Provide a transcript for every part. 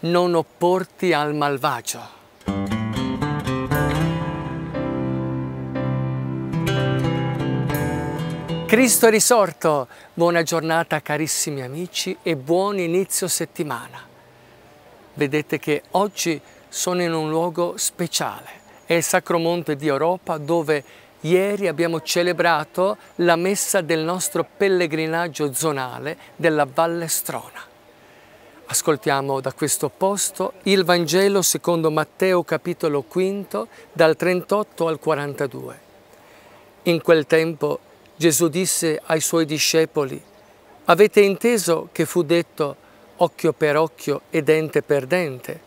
non opporti al malvagio. Cristo è risorto! Buona giornata carissimi amici e buon inizio settimana. Vedete che oggi sono in un luogo speciale, è il Sacro Monte di Europa dove ieri abbiamo celebrato la messa del nostro pellegrinaggio zonale della Valle Strona. Ascoltiamo da questo posto il Vangelo secondo Matteo capitolo 5 dal 38 al 42. In quel tempo Gesù disse ai suoi discepoli, avete inteso che fu detto occhio per occhio e dente per dente,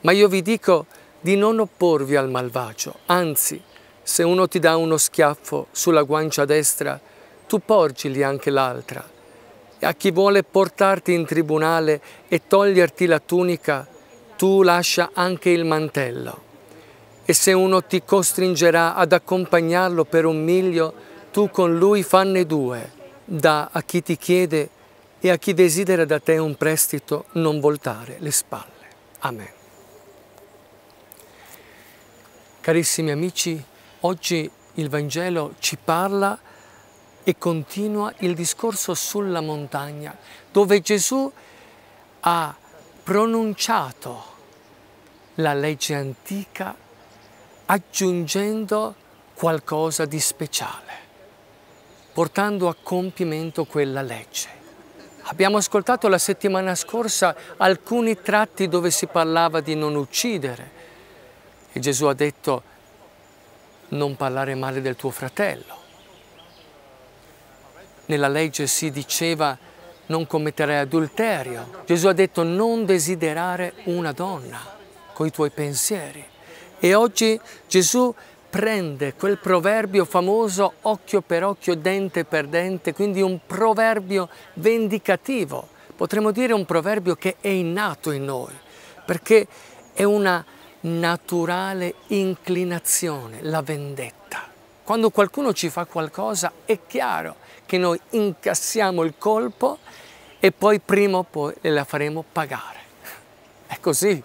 ma io vi dico di non opporvi al malvagio, anzi, se uno ti dà uno schiaffo sulla guancia destra, tu porgili anche l'altra a chi vuole portarti in tribunale e toglierti la tunica, tu lascia anche il mantello. E se uno ti costringerà ad accompagnarlo per un miglio, tu con lui fanne due, da a chi ti chiede e a chi desidera da te un prestito non voltare le spalle. Amen. Carissimi amici, oggi il Vangelo ci parla e continua il discorso sulla montagna, dove Gesù ha pronunciato la legge antica aggiungendo qualcosa di speciale, portando a compimento quella legge. Abbiamo ascoltato la settimana scorsa alcuni tratti dove si parlava di non uccidere e Gesù ha detto non parlare male del tuo fratello nella legge si diceva non commetterai adulterio. Gesù ha detto non desiderare una donna con i tuoi pensieri. E oggi Gesù prende quel proverbio famoso occhio per occhio, dente per dente, quindi un proverbio vendicativo. Potremmo dire un proverbio che è innato in noi, perché è una naturale inclinazione, la vendetta. Quando qualcuno ci fa qualcosa è chiaro che noi incassiamo il colpo e poi prima o poi la faremo pagare. È così,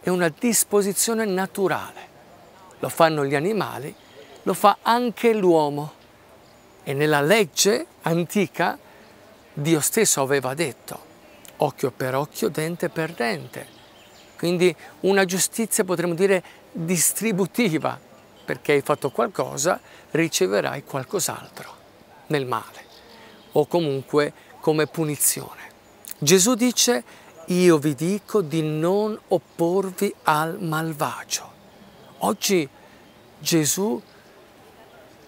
è una disposizione naturale. Lo fanno gli animali, lo fa anche l'uomo. E nella legge antica Dio stesso aveva detto occhio per occhio, dente per dente. Quindi una giustizia potremmo dire distributiva, perché hai fatto qualcosa, riceverai qualcos'altro nel male o comunque come punizione. Gesù dice io vi dico di non opporvi al malvagio. Oggi Gesù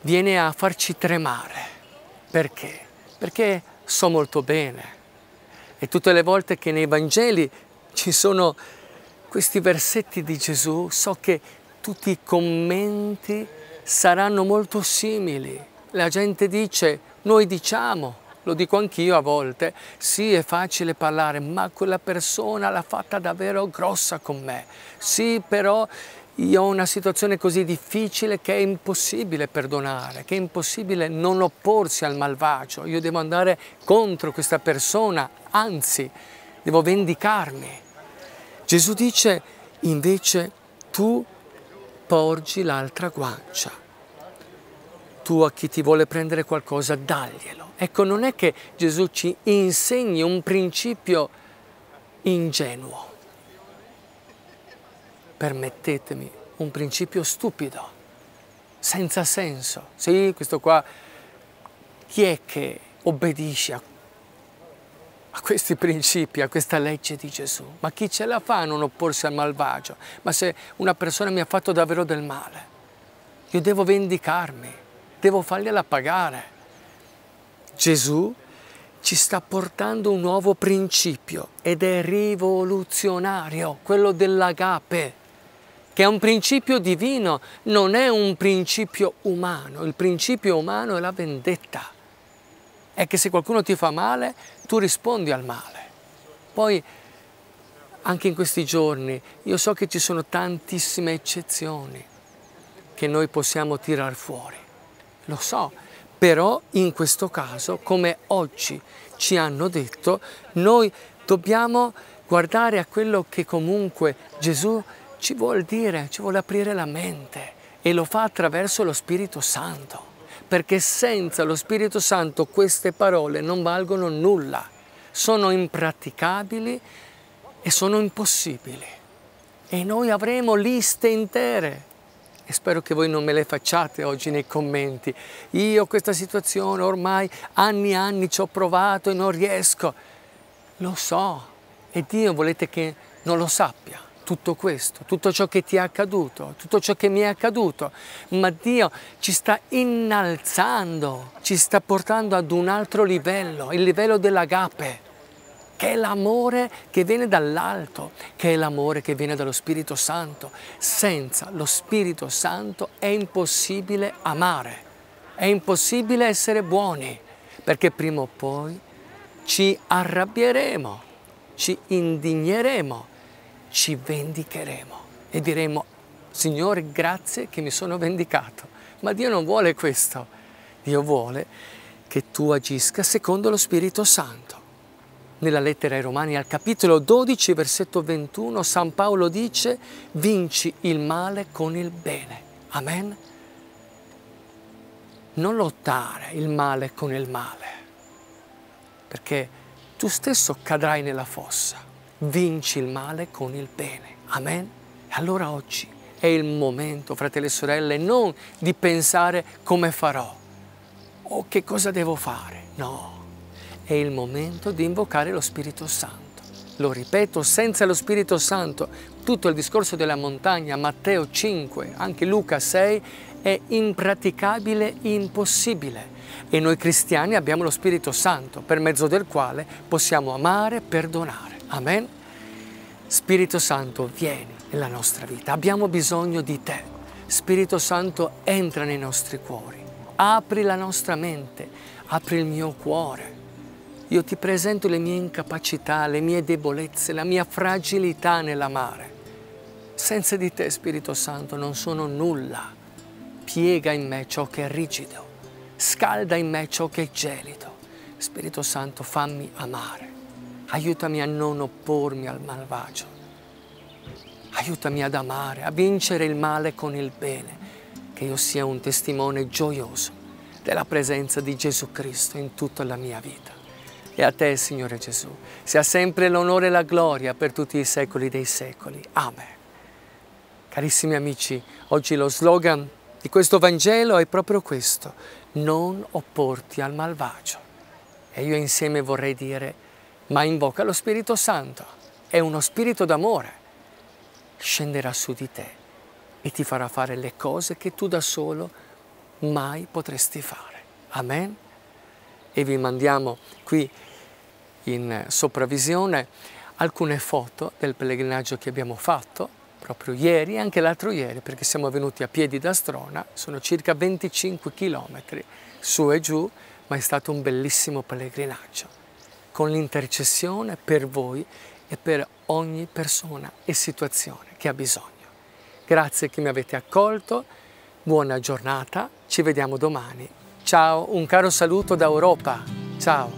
viene a farci tremare. Perché? Perché so molto bene. E tutte le volte che nei Vangeli ci sono questi versetti di Gesù, so che tutti i commenti saranno molto simili la gente dice, noi diciamo, lo dico anch'io a volte, sì è facile parlare, ma quella persona l'ha fatta davvero grossa con me. Sì, però io ho una situazione così difficile che è impossibile perdonare, che è impossibile non opporsi al malvagio. Io devo andare contro questa persona, anzi, devo vendicarmi. Gesù dice invece tu porgi l'altra guancia tu a chi ti vuole prendere qualcosa, daglielo. Ecco, non è che Gesù ci insegni un principio ingenuo. Permettetemi, un principio stupido, senza senso. Sì, questo qua, chi è che obbedisce a, a questi principi, a questa legge di Gesù? Ma chi ce la fa a non opporsi al malvagio? Ma se una persona mi ha fatto davvero del male, io devo vendicarmi devo fargliela pagare. Gesù ci sta portando un nuovo principio ed è rivoluzionario, quello dell'agape, che è un principio divino, non è un principio umano. Il principio umano è la vendetta. È che se qualcuno ti fa male, tu rispondi al male. Poi, anche in questi giorni, io so che ci sono tantissime eccezioni che noi possiamo tirar fuori lo so, però in questo caso, come oggi ci hanno detto, noi dobbiamo guardare a quello che comunque Gesù ci vuole dire, ci vuole aprire la mente e lo fa attraverso lo Spirito Santo, perché senza lo Spirito Santo queste parole non valgono nulla, sono impraticabili e sono impossibili. E noi avremo liste intere e spero che voi non me le facciate oggi nei commenti. Io questa situazione ormai anni e anni ci ho provato e non riesco. Lo so e Dio volete che non lo sappia tutto questo, tutto ciò che ti è accaduto, tutto ciò che mi è accaduto, ma Dio ci sta innalzando, ci sta portando ad un altro livello, il livello dell'agape che è l'amore che viene dall'alto, che è l'amore che viene dallo Spirito Santo. Senza lo Spirito Santo è impossibile amare, è impossibile essere buoni, perché prima o poi ci arrabbieremo, ci indigneremo, ci vendicheremo e diremo, Signore, grazie che mi sono vendicato. Ma Dio non vuole questo, Dio vuole che tu agisca secondo lo Spirito Santo. Nella lettera ai Romani al capitolo 12, versetto 21, San Paolo dice, vinci il male con il bene. Amen? Non lottare il male con il male, perché tu stesso cadrai nella fossa. Vinci il male con il bene. Amen? E allora oggi è il momento, fratelli e sorelle, non di pensare come farò o che cosa devo fare. No, è il momento di invocare lo Spirito Santo. Lo ripeto, senza lo Spirito Santo, tutto il discorso della montagna, Matteo 5, anche Luca 6, è impraticabile, impossibile. E noi cristiani abbiamo lo Spirito Santo, per mezzo del quale possiamo amare, perdonare. Amen? Spirito Santo, vieni nella nostra vita. Abbiamo bisogno di te. Spirito Santo, entra nei nostri cuori. Apri la nostra mente, apri il mio cuore io ti presento le mie incapacità, le mie debolezze, la mia fragilità nell'amare. Senza di te, Spirito Santo, non sono nulla. Piega in me ciò che è rigido, scalda in me ciò che è gelido. Spirito Santo, fammi amare. Aiutami a non oppormi al malvagio. Aiutami ad amare, a vincere il male con il bene, che io sia un testimone gioioso della presenza di Gesù Cristo in tutta la mia vita. E a te, Signore Gesù, sia sempre l'onore e la gloria per tutti i secoli dei secoli. Amen. Carissimi amici, oggi lo slogan di questo Vangelo è proprio questo, non opporti al malvagio. E io insieme vorrei dire, ma invoca lo Spirito Santo, è uno spirito d'amore, scenderà su di te e ti farà fare le cose che tu da solo mai potresti fare. Amen? E vi mandiamo qui in sopravvisione alcune foto del pellegrinaggio che abbiamo fatto proprio ieri e anche l'altro ieri perché siamo venuti a piedi da Strona, sono circa 25 km su e giù, ma è stato un bellissimo pellegrinaggio con l'intercessione per voi e per ogni persona e situazione che ha bisogno. Grazie che mi avete accolto, buona giornata, ci vediamo domani Ciao, un caro saluto da Europa. Ciao.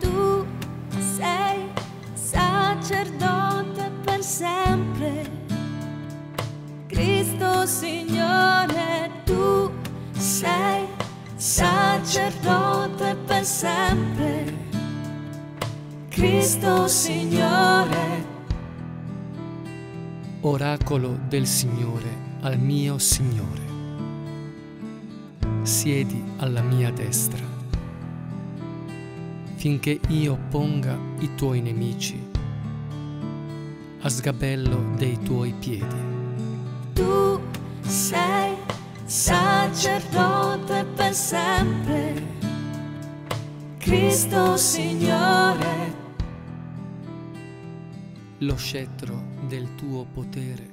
Tu sei sacerdote per sempre. Cristo Signore, sacerdote per sempre. Cristo Signore, Oracolo del Signore al mio Signore. Siedi alla mia destra, finché io ponga i tuoi nemici a sgabello dei tuoi piedi. tu sei sacerdote per sempre. Cristo Signore, Lo scettro del tuo potere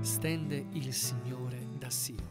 stende il Signore da Sion.